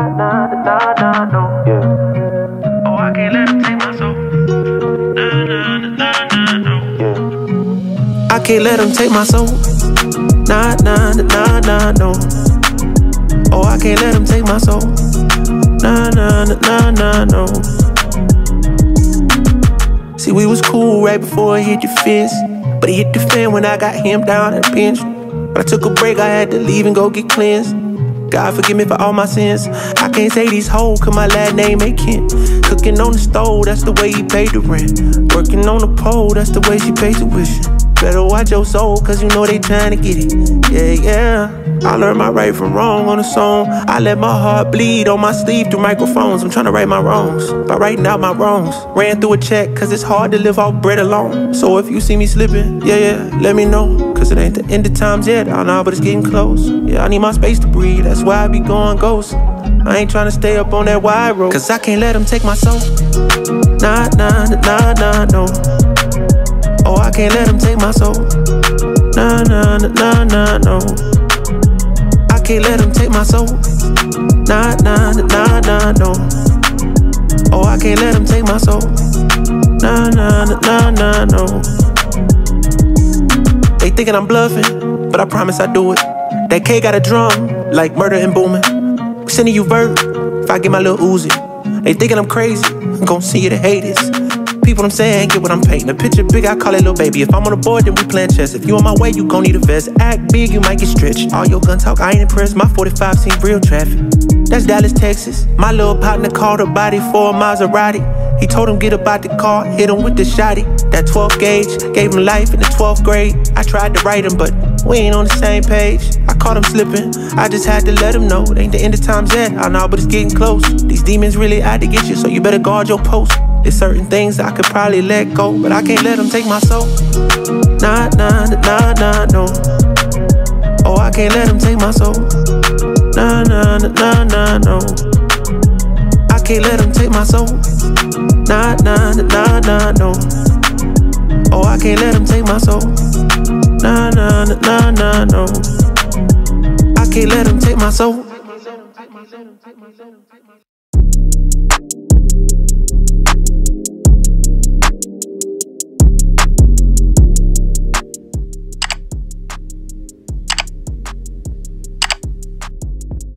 Nah, nah, nah, no. Oh, I can't let him take my soul. Nah, nah, nah, nah, no. Yeah. I can't let him take my soul. Nah, nah, nah, nah, no. Oh, I can't let him take my soul. Nah, nah, nah, nah, no. See, we was cool right before it hit the fist. But it hit the fan when I got him down and pinched. But I took a break, I had to leave and go get cleansed. God forgive me for all my sins. I can't say these hoes, cause my last name ain't Kent. Cooking on the stove, that's the way he paid the rent. Working on the pole, that's the way she paid tuition. Better watch your soul, cause you know they trying to get it. Yeah, yeah. I learned my right from wrong on the song. I let my heart bleed on my sleeve through microphones. I'm trying to right my wrongs by writing out my wrongs. Ran through a check, cause it's hard to live off bread alone. So if you see me slipping, yeah, yeah, let me know. Cause it ain't the end of times yet. I know, but it's getting close. Yeah, I need my space to breathe. That's why I be going ghost. I ain't trying to stay up on that wide road. Cause I can't let them take my soul. Nah, nah, nah, nah, no. Oh, I can't let them take my soul. Nah, nah, nah, nah, no. I can't let them take my soul. Nah, nah, nah, nah, no. Oh, I can't let them take my soul. Nah, nah, nah, nah, no. They thinking I'm bluffing, but I promise I do it. That K got a drum, like murder and booming. Sending you vert, if I get my little Uzi. They thinking I'm crazy, I'm gon' see you the haters. People I'm saying, get what I'm painting. A picture big, I call it little baby. If I'm on the board, then we playing chess. If you on my way, you gon' need a vest. Act big, you might get stretched. All your gun talk, I ain't impressed. My 45 seen real traffic. That's Dallas, Texas. My little partner called a body for a Maserati. He told him get about the car, hit him with the shotty. That 12 gauge gave him life in the 12th grade. I tried to write him, but we ain't on the same page. I caught him slipping, I just had to let him know. It ain't the end of times yet, I know, but it's getting close. These demons really out to get you, so you better guard your post. There's certain things I could probably let go, but I can't let them take my soul. Nah, nah, nah, nah, no. Oh, I can't let them take my soul. Nah, nah, nah, nah, no. I can't let them take my soul. Nah, nah, nah, nah, no. Oh, I can't let them take my soul. My soul.